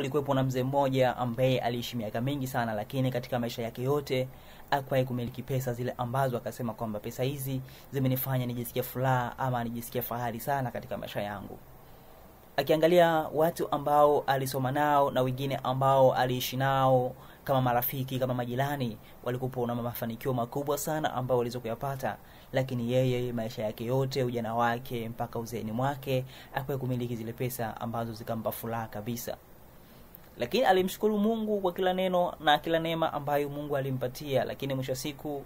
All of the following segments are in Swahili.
Kulikuwepo na mzee mmoja ambaye aliishi miaka mingi sana, lakini katika maisha yake yote hakuwahi kumiliki pesa zile ambazo akasema kwamba pesa hizi zimenifanya nijisikia furaha ama nijisikia fahari sana katika maisha yangu. Akiangalia watu ambao alisoma nao na wengine ambao aliishi nao kama marafiki, kama majirani, walikuwa na mafanikio makubwa sana ambao waliweza kuyapata, lakini yeye maisha yake yote, ujana wake mpaka uzeeni mwake, hakuwahi kumiliki zile pesa ambazo zikampa furaha kabisa lakini alimshukuru Mungu kwa kila neno na kila neema ambayo Mungu alimpatia, lakini mwisho wa siku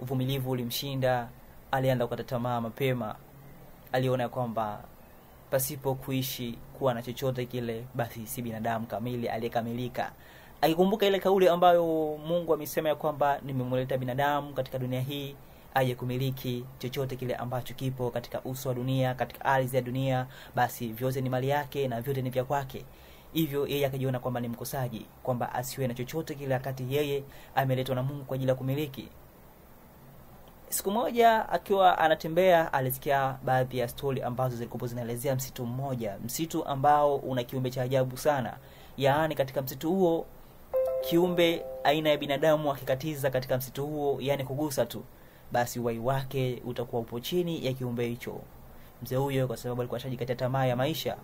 uvumilivu ulimshinda. Alianza kukata tamaa mapema, aliona kwamba pasipo kuishi kuwa na chochote kile, basi si binadamu kamili aliyekamilika, akikumbuka ile kauli ambayo Mungu amesema ya kwamba nimemleta binadamu katika dunia hii aje kumiliki chochote kile ambacho kipo katika uso wa dunia, katika ardhi ya dunia, basi vyote ni mali yake na vyote ni vya kwake hivyo yeye akajiona kwamba ni mkosaji, kwamba asiwe na chochote kile, wakati yeye ameletwa na Mungu kwa ajili ya kumiliki. Siku moja akiwa anatembea, alisikia baadhi ya stori ambazo zilikuwa zinaelezea msitu mmoja, msitu ambao una kiumbe cha ajabu sana. Yaani katika msitu huo kiumbe aina ya binadamu akikatiza katika msitu huo, yaani kugusa tu, basi uhai wake utakuwa upo chini ya kiumbe hicho. Mzee huyo kwa sababu alikuwa ashajikatia tamaa ya maisha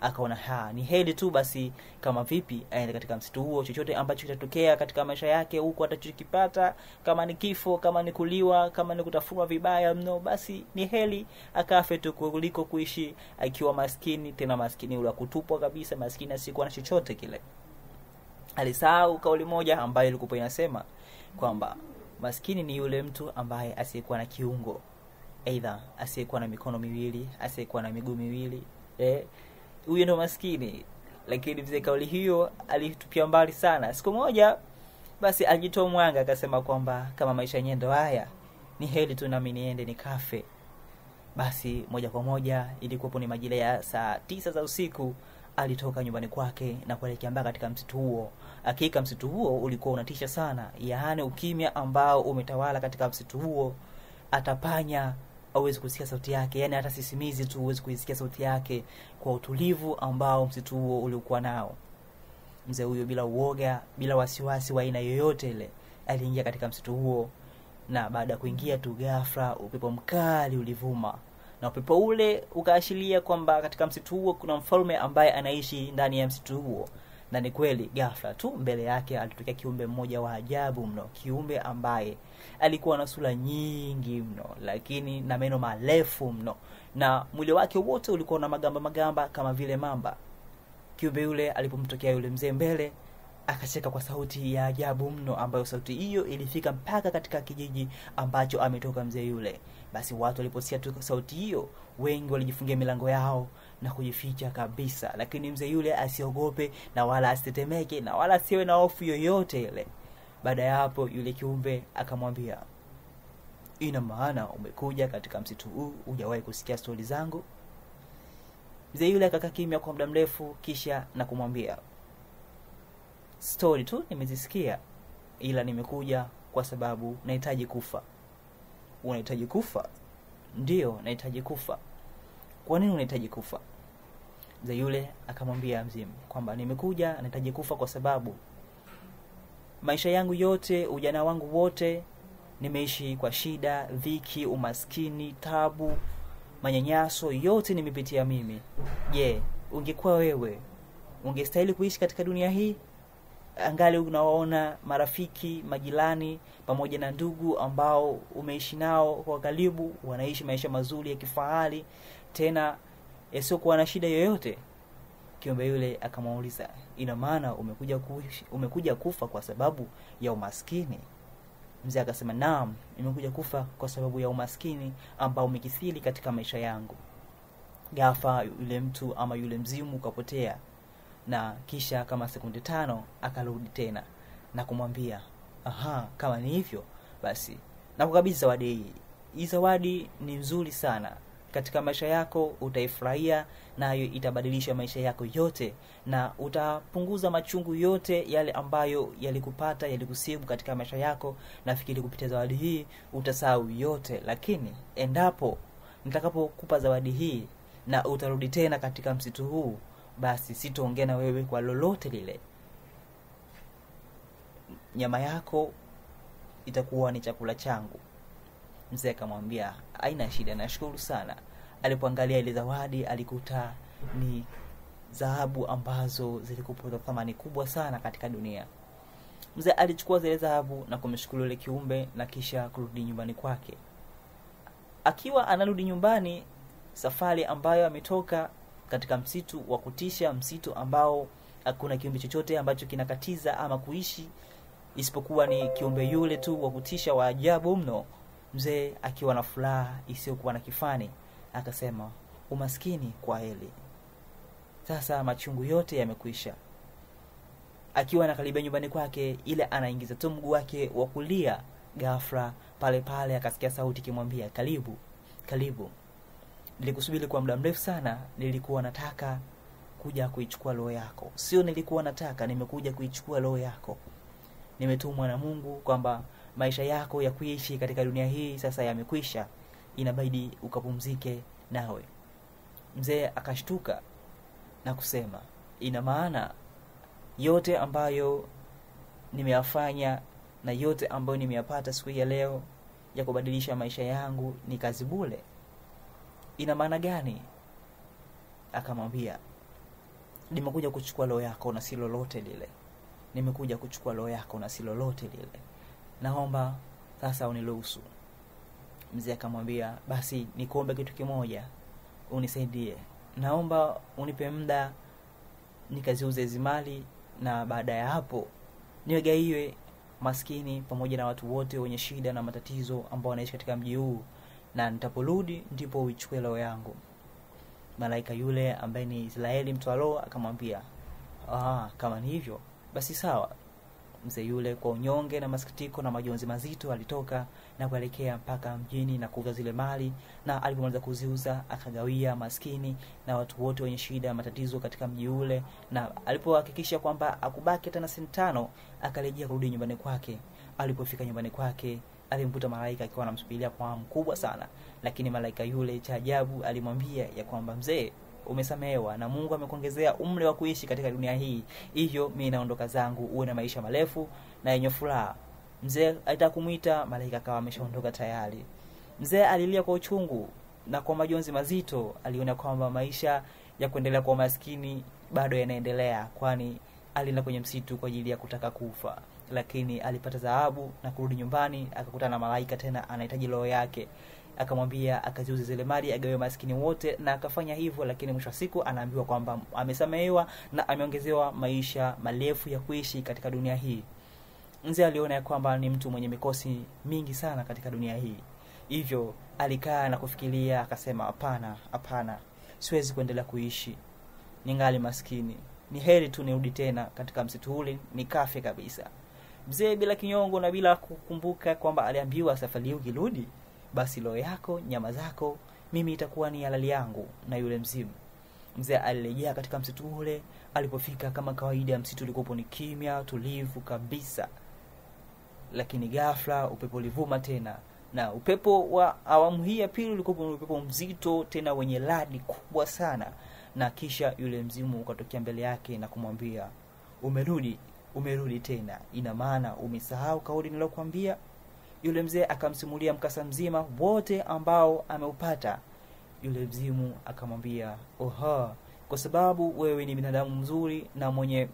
akaona ha ni heli tu basi, kama vipi aende katika msitu huo, chochote ambacho kitatokea katika maisha yake huko atachokipata, kama ni kifo, kama ni kuliwa, kama ni kutafunwa vibaya mno, basi ni heli akafe tu kuliko kuishi akiwa maskini, tena maskini ule kutupwa kabisa, maskini asikuwa na chochote kile. Alisahau kauli moja ambayo ilikuwa inasema kwamba maskini ni yule mtu ambaye asiyekuwa na kiungo, aidha asiyekuwa na mikono miwili, asiyekuwa na miguu miwili eh, huyo ndo maskini. Lakini mzee kauli hiyo alitupia mbali sana. Siku moja basi alijitoa mwanga, akasema kwamba kama maisha yenyewe ndo haya, ni heli tu nami niende nikafe. Basi moja kwa moja, ilikuwapo ni majira ya saa tisa za usiku, alitoka nyumbani kwake na kuelekea mpaka katika msitu huo. Hakika msitu huo ulikuwa unatisha sana, yaani ukimya ambao umetawala katika msitu huo, atapanya hauwezi kusikia sauti yake, yani hata sisimizi tu huwezi kuisikia sauti yake kwa utulivu ambao msitu huo uliokuwa nao. Mzee huyo bila uoga, bila wasiwasi wa aina yoyote ile, aliingia katika msitu huo, na baada ya kuingia tu, ghafla upepo mkali ulivuma, na upepo ule ukaashiria kwamba katika msitu huo kuna mfalme ambaye anaishi ndani ya msitu huo na ni kweli, ghafla tu mbele yake alitokea kiumbe mmoja wa ajabu mno, kiumbe ambaye alikuwa na sura nyingi mno, lakini na meno marefu mno, na mwili wake wote ulikuwa na magamba magamba kama vile mamba. Kiumbe yule alipomtokea yule mzee mbele, akacheka kwa sauti ya ajabu mno, ambayo sauti hiyo ilifika mpaka katika kijiji ambacho ametoka mzee yule. Basi watu waliposikia tu sauti hiyo, wengi walijifungia milango yao na kujificha kabisa, lakini mzee yule asiogope na wala asitetemeke na wala asiwe na hofu yoyote ile. Baada ya hapo, yule kiumbe akamwambia, ina maana umekuja katika msitu huu, hujawahi kusikia stori zangu? Mzee yule akakaa kimya kwa muda mrefu, kisha na kumwambia, stori tu nimezisikia, ila nimekuja kwa sababu nahitaji kufa. Unahitaji kufa? ndio nahitaji kufa. Kwa nini unahitaji kufa? Mzee yule akamwambia mzimu kwamba nimekuja, nahitaji kufa kwa sababu maisha yangu yote, ujana wangu wote nimeishi kwa shida, dhiki, umaskini, tabu, manyanyaso yote nimepitia mimi. Je, yeah, ungekuwa wewe ungestahili kuishi katika dunia hii? Angali unawaona marafiki, majirani pamoja na ndugu ambao umeishi nao kwa karibu, wanaishi maisha mazuri ya kifahari, tena yasiokuwa na shida yoyote. Kiumbe yule akamuuliza, ina maana umekuja kuishi, umekuja kufa kwa sababu ya umaskini? Mzee akasema, naam, nimekuja kufa kwa sababu ya umaskini ambao umekithiri katika maisha yangu. gafa yule mtu ama yule mzimu ukapotea, na kisha kama sekunde tano akarudi tena na kumwambia, aha, kama ni hivyo basi nakukabidhi zawadi hii. Hii zawadi ni nzuri sana katika maisha yako, utaifurahia nayo itabadilisha maisha yako yote, na utapunguza machungu yote yale ambayo yalikupata yalikusibu katika maisha yako. Nafikiri kupitia zawadi hii utasahau yote, lakini endapo nitakapokupa zawadi hii na utarudi tena katika msitu huu, basi sitoongea na wewe kwa lolote lile nyama yako itakuwa ni chakula changu mzee akamwambia haina shida nashukuru sana. Alipoangalia ile zawadi alikuta ni dhahabu ambazo zilikuwa za thamani kubwa sana katika dunia. Mzee alichukua zile dhahabu na kumshukuru ile kiumbe na kisha kurudi nyumbani kwake. Akiwa anarudi nyumbani safari ambayo ametoka katika msitu wa kutisha msitu ambao hakuna kiumbe chochote ambacho kinakatiza ama kuishi isipokuwa ni kiumbe yule tu wa kutisha wa ajabu mno mzee akiwa na furaha isiyokuwa na kifani akasema umaskini kwa heli sasa machungu yote yamekwisha. Akiwa anakaribia nyumbani kwake ile anaingiza tu mguu wake wa kulia ghafla pale pale akasikia sauti ikimwambia karibu karibu. Nilikusubiri kwa muda mrefu sana nilikuwa nataka kuja kuichukua roho yako. Sio nilikuwa nataka nimekuja kuichukua roho yako. Nimetumwa na mungu kwamba maisha yako ya kuishi katika dunia hii sasa yamekwisha inabidi ukapumzike nawe. Mzee akashtuka na kusema ina maana yote ambayo nimeyafanya na yote ambayo nimeyapata siku ya leo ya kubadilisha maisha yangu ni kazi bule ina maana gani? Akamwambia nimekuja kuchukua roho yako na si lolote lile. Nimekuja kuchukua roho yako na si lolote lile naomba sasa uniruhusu. Mzee akamwambia basi nikuombe kitu kimoja unisaidie. Naomba unipe muda nikaziuze hizi mali na baada ya hapo niwegaiwe maskini pamoja na watu wote wenye shida na matatizo ambao wanaishi katika mji huu na nitaporudi ndipo uichukue roho yangu. Malaika yule ambaye ni israeli mtoa roho akamwambia ah, kama ni hivyo basi sawa mzee yule kwa unyonge na masikitiko na majonzi mazito alitoka na kuelekea mpaka mjini na kuuza zile mali na alipomaliza kuziuza akagawia maskini na watu wote wenye shida matatizo katika mji ule na alipohakikisha kwamba akubaki hata na senti tano akarejea kurudi nyumbani kwake. Alipofika nyumbani kwake alimkuta malaika akiwa anamsubiria kwa hamu kubwa sana lakini malaika yule cha ajabu alimwambia ya kwamba mzee umesamehewa na mungu amekuongezea umri wa kuishi katika dunia hii. Hivyo mi naondoka zangu uwe na maisha marefu na yenye furaha. Mzee alitaka kumwita malaika akawa ameshaondoka tayari. Mzee alilia kwa uchungu na kwa majonzi mazito aliona kwamba maisha ya kuendelea kwa maskini bado yanaendelea kwani alienda kwenye msitu kwa ajili ya kutaka kufa. Lakini alipata dhahabu na kurudi nyumbani akakutana na malaika tena anahitaji roho yake akamwambia akaziuze zile mali agawe maskini wote na akafanya hivyo lakini mwisho wa siku anaambiwa kwamba amesamehewa na ameongezewa maisha marefu ya kuishi katika dunia hii. Mzee aliona ya kwamba ni mtu mwenye mikosi mingi sana katika dunia hii. Hivyo alikaa na kufikiria akasema hapana hapana siwezi kuendelea kuishi. Ningali maskini. Ni heri tu nirudi tena katika msitu ule nikafe kabisa. Mzee bila kinyongo na bila kukumbuka kwamba aliambiwa safari hii ukirudi basi loo yako nyama zako mimi itakuwa ni halali yangu na yule mzimu. Mzee alirejea katika msitu ule alipofika kama kawaida ya msitu ulikuwapo ni kimya tulivu kabisa. Lakini ghafla upepo ulivuma tena na upepo wa awamu hii ya pili ulikuwa ni upepo mzito tena wenye radi kubwa sana. Na kisha yule mzimu ukatokea mbele yake na kumwambia umerudi umerudi tena. Ina maana umesahau kauli nilokuambia yule mzee akamsimulia mkasa mzima wote ambao ameupata. Yule mzimu akamwambia oha kwa sababu wewe ni binadamu mzuri na mwenye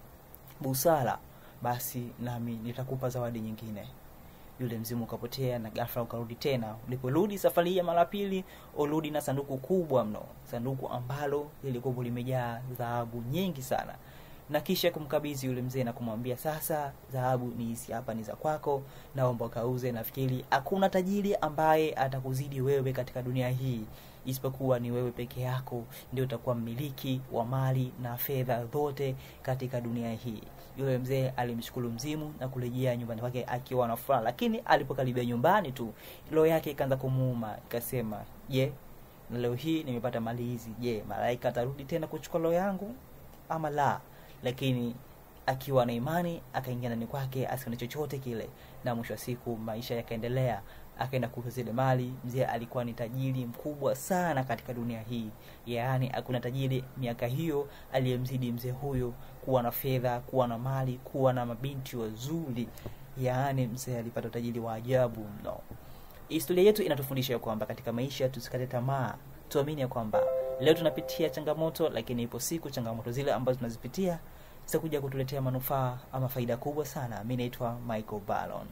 busara basi nami nitakupa zawadi nyingine. Yule mzimu ukapotea na ghafla ukarudi tena. Uliporudi safari hii ya mara pili urudi na sanduku kubwa mno sanduku ambalo lilikuwa limejaa dhahabu nyingi sana na kisha kumkabidhi yule mzee na kumwambia sasa dhahabu ni hizi hapa ni za kwako. Naomba ukauze. Nafikiri hakuna tajiri ambaye atakuzidi wewe katika dunia hii isipokuwa ni wewe peke yako ndio utakuwa mmiliki wa mali na fedha zote katika dunia hii. Yule mzee alimshukuru mzimu na kurejea nyumbani kwake akiwa na furaha lakini alipokaribia nyumbani tu roho yake ikaanza kumuuma ikasema je na leo hii nimepata mali hizi? Je yeah, malaika atarudi tena kuchukua roho yangu ama la lakini akiwa na imani akaingia ndani kwake asione chochote kile. Na mwisho wa siku maisha yakaendelea. Akaenda kuuza zile mali mzee alikuwa ni tajiri mkubwa sana katika dunia hii. Yaani hakuna tajiri miaka hiyo aliyemzidi mzee huyo. Kuwa na fedha kuwa na mali kuwa na mabinti wazuri. Yaani mzee alipata utajiri wa ajabu mno. Historia yetu inatufundisha ya kwamba katika maisha tusikate tamaa. Tuamini ya kwamba leo tunapitia changamoto lakini ipo siku changamoto zile ambazo tunazipitia zitakuja kutuletea manufaa ama faida kubwa sana. Mi naitwa michael balon